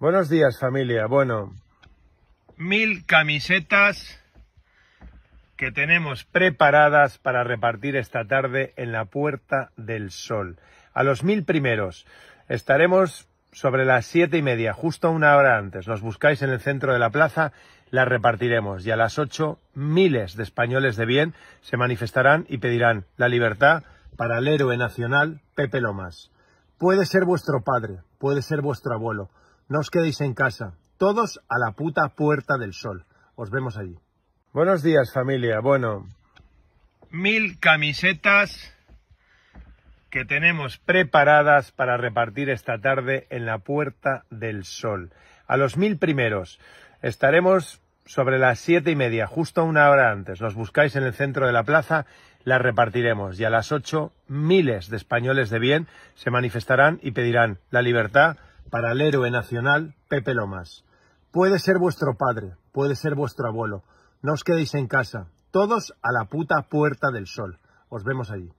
Buenos días familia. Bueno, mil camisetas que tenemos preparadas para repartir esta tarde en la Puerta del Sol. A los mil primeros estaremos sobre las siete y media, justo una hora antes. Nos buscáis en el centro de la plaza, las repartiremos. Y a las ocho, miles de españoles de bien se manifestarán y pedirán la libertad para el héroe nacional Pepe Lomas. Puede ser vuestro padre, puede ser vuestro abuelo. No os quedéis en casa. Todos a la puta Puerta del Sol. Os vemos allí. Buenos días familia. Bueno, mil camisetas que tenemos preparadas para repartir esta tarde en la Puerta del Sol. A los mil primeros estaremos sobre las siete y media, justo una hora antes. Nos buscáis en el centro de la plaza, las repartiremos. Y a las ocho, miles de españoles de bien se manifestarán y pedirán la libertad para el héroe nacional Pepe Lomas. Puede ser vuestro padre, puede ser vuestro abuelo. No os quedéis en casa. Todos a la puta Puerta del Sol. Os vemos allí.